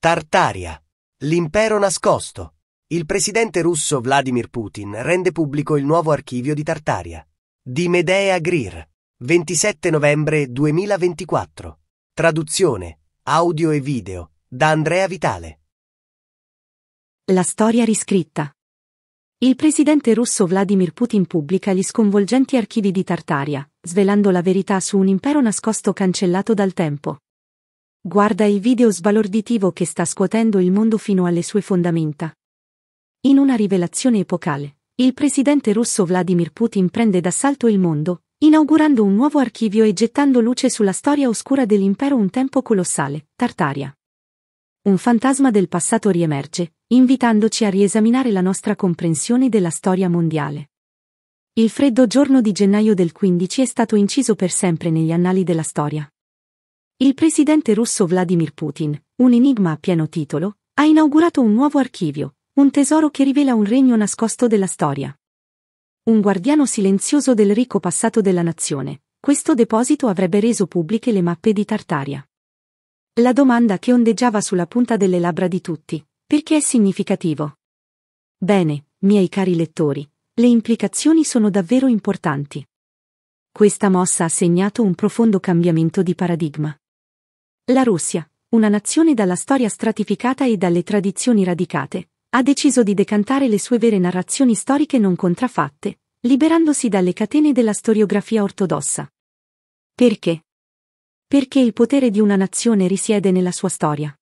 Tartaria. L'impero nascosto. Il presidente russo Vladimir Putin rende pubblico il nuovo archivio di Tartaria. Di Medea Greer. 27 novembre 2024. Traduzione, audio e video, da Andrea Vitale. La storia riscritta. Il presidente russo Vladimir Putin pubblica gli sconvolgenti archivi di Tartaria, svelando la verità su un impero nascosto cancellato dal tempo. Guarda il video sbalorditivo che sta scuotendo il mondo fino alle sue fondamenta. In una rivelazione epocale, il presidente russo Vladimir Putin prende d'assalto il mondo, inaugurando un nuovo archivio e gettando luce sulla storia oscura dell'impero un tempo colossale, Tartaria. Un fantasma del passato riemerge, invitandoci a riesaminare la nostra comprensione della storia mondiale. Il freddo giorno di gennaio del 15 è stato inciso per sempre negli annali della storia. Il presidente russo Vladimir Putin, un enigma a pieno titolo, ha inaugurato un nuovo archivio, un tesoro che rivela un regno nascosto della storia. Un guardiano silenzioso del ricco passato della nazione, questo deposito avrebbe reso pubbliche le mappe di Tartaria. La domanda che ondeggiava sulla punta delle labbra di tutti, perché è significativo? Bene, miei cari lettori, le implicazioni sono davvero importanti. Questa mossa ha segnato un profondo cambiamento di paradigma. La Russia, una nazione dalla storia stratificata e dalle tradizioni radicate, ha deciso di decantare le sue vere narrazioni storiche non contraffatte, liberandosi dalle catene della storiografia ortodossa. Perché? Perché il potere di una nazione risiede nella sua storia.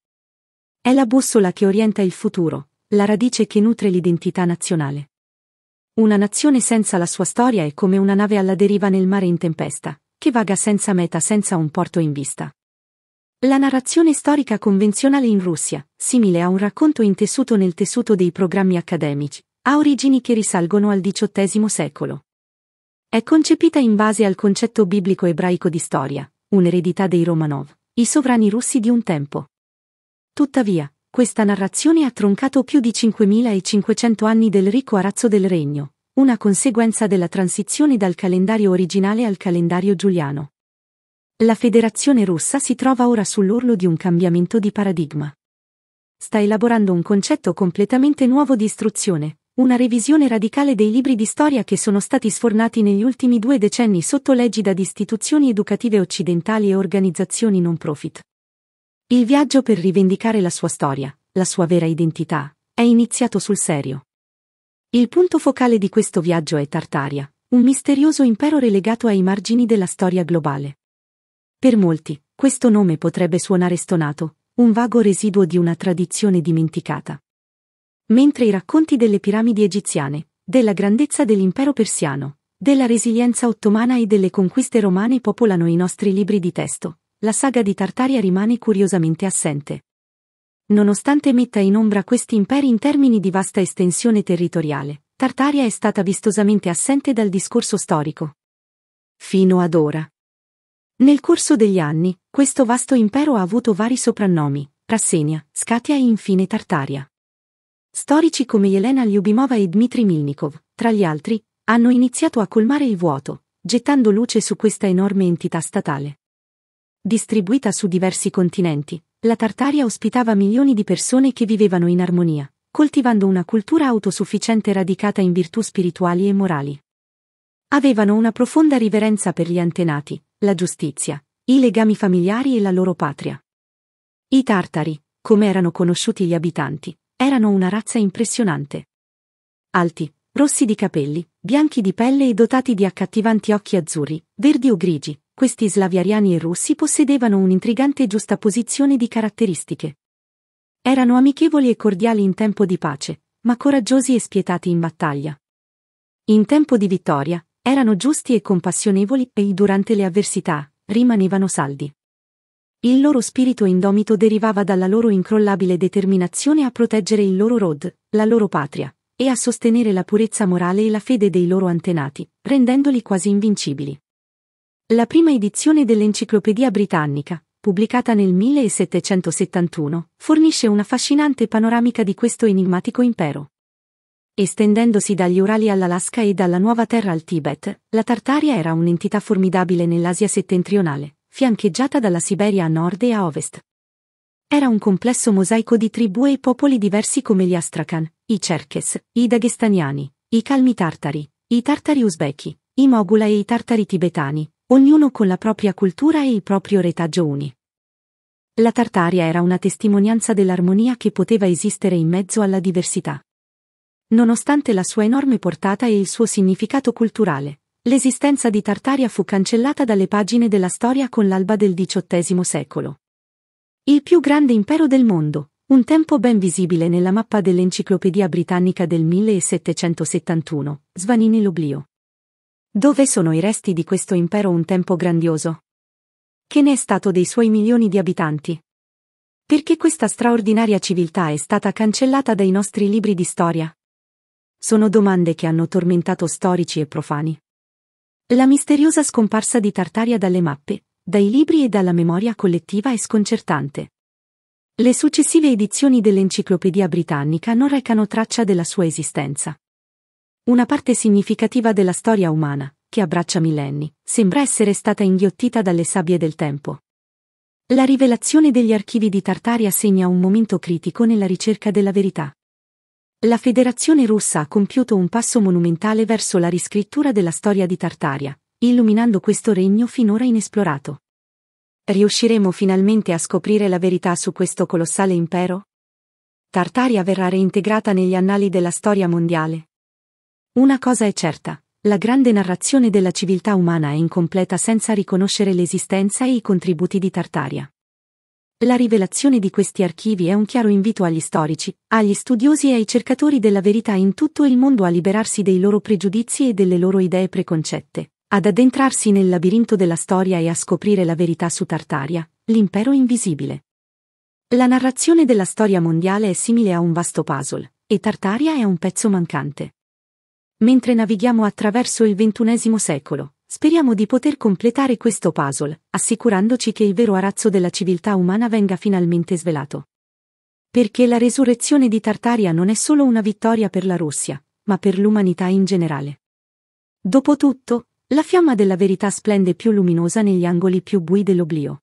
È la bussola che orienta il futuro, la radice che nutre l'identità nazionale. Una nazione senza la sua storia è come una nave alla deriva nel mare in tempesta, che vaga senza meta senza un porto in vista. La narrazione storica convenzionale in Russia, simile a un racconto intessuto nel tessuto dei programmi accademici, ha origini che risalgono al XVIII secolo. È concepita in base al concetto biblico ebraico di storia, un'eredità dei Romanov, i sovrani russi di un tempo. Tuttavia, questa narrazione ha troncato più di 5500 anni del ricco arazzo del regno, una conseguenza della transizione dal calendario originale al calendario giuliano. La Federazione russa si trova ora sull'orlo di un cambiamento di paradigma. Sta elaborando un concetto completamente nuovo di istruzione, una revisione radicale dei libri di storia che sono stati sfornati negli ultimi due decenni sotto l'egida di istituzioni educative occidentali e organizzazioni non profit. Il viaggio per rivendicare la sua storia, la sua vera identità, è iniziato sul serio. Il punto focale di questo viaggio è Tartaria, un misterioso impero relegato ai margini della storia globale. Per molti, questo nome potrebbe suonare stonato, un vago residuo di una tradizione dimenticata. Mentre i racconti delle piramidi egiziane, della grandezza dell'impero persiano, della resilienza ottomana e delle conquiste romane popolano i nostri libri di testo, la saga di Tartaria rimane curiosamente assente. Nonostante metta in ombra questi imperi in termini di vasta estensione territoriale, Tartaria è stata vistosamente assente dal discorso storico. Fino ad ora. Nel corso degli anni, questo vasto impero ha avuto vari soprannomi, Rassenia, Scatia e infine Tartaria. Storici come Elena Lyubimova e Dmitry Milnikov, tra gli altri, hanno iniziato a colmare il vuoto, gettando luce su questa enorme entità statale. Distribuita su diversi continenti, la Tartaria ospitava milioni di persone che vivevano in armonia, coltivando una cultura autosufficiente radicata in virtù spirituali e morali. Avevano una profonda riverenza per gli antenati, la giustizia, i legami familiari e la loro patria. I tartari, come erano conosciuti gli abitanti, erano una razza impressionante. Alti, rossi di capelli, bianchi di pelle e dotati di accattivanti occhi azzurri, verdi o grigi, questi slavi ariani e russi possedevano un'intrigante giustaposizione di caratteristiche. Erano amichevoli e cordiali in tempo di pace, ma coraggiosi e spietati in battaglia. In tempo di vittoria, erano giusti e compassionevoli e durante le avversità rimanevano saldi. Il loro spirito indomito derivava dalla loro incrollabile determinazione a proteggere il loro rod, la loro patria, e a sostenere la purezza morale e la fede dei loro antenati, rendendoli quasi invincibili. La prima edizione dell'Enciclopedia Britannica, pubblicata nel 1771, fornisce una affascinante panoramica di questo enigmatico impero. Estendendosi dagli Urali all'Alaska e dalla nuova terra al Tibet, la Tartaria era un'entità formidabile nell'Asia settentrionale, fiancheggiata dalla Siberia a nord e a ovest. Era un complesso mosaico di tribù e popoli diversi come gli Astrakhan, i Cherkes, i Dagestaniani, i Calmi Tartari, i Tartari Uzbeki, i Mogula e i Tartari tibetani, ognuno con la propria cultura e il proprio retaggio uni. La Tartaria era una testimonianza dell'armonia che poteva esistere in mezzo alla diversità. Nonostante la sua enorme portata e il suo significato culturale, l'esistenza di Tartaria fu cancellata dalle pagine della storia con l'alba del XVIII secolo. Il più grande impero del mondo, un tempo ben visibile nella mappa dell'Enciclopedia Britannica del 1771, svanì l'oblio. Dove sono i resti di questo impero un tempo grandioso? Che ne è stato dei suoi milioni di abitanti? Perché questa straordinaria civiltà è stata cancellata dai nostri libri di storia? Sono domande che hanno tormentato storici e profani. La misteriosa scomparsa di Tartaria dalle mappe, dai libri e dalla memoria collettiva è sconcertante. Le successive edizioni dell'Enciclopedia Britannica non recano traccia della sua esistenza. Una parte significativa della storia umana, che abbraccia millenni, sembra essere stata inghiottita dalle sabbie del tempo. La rivelazione degli archivi di Tartaria segna un momento critico nella ricerca della verità. La Federazione russa ha compiuto un passo monumentale verso la riscrittura della storia di Tartaria, illuminando questo regno finora inesplorato. Riusciremo finalmente a scoprire la verità su questo colossale impero? Tartaria verrà reintegrata negli annali della storia mondiale. Una cosa è certa, la grande narrazione della civiltà umana è incompleta senza riconoscere l'esistenza e i contributi di Tartaria. La rivelazione di questi archivi è un chiaro invito agli storici, agli studiosi e ai cercatori della verità in tutto il mondo a liberarsi dei loro pregiudizi e delle loro idee preconcette ad addentrarsi nel labirinto della storia e a scoprire la verità su Tartaria, l'impero invisibile. La narrazione della storia mondiale è simile a un vasto puzzle, e Tartaria è un pezzo mancante. Mentre navighiamo attraverso il XXI secolo, speriamo di poter completare questo puzzle, assicurandoci che il vero arazzo della civiltà umana venga finalmente svelato. Perché la resurrezione di Tartaria non è solo una vittoria per la Russia, ma per l'umanità in generale. Dopotutto, la fiamma della verità splende più luminosa negli angoli più bui dell'oblio.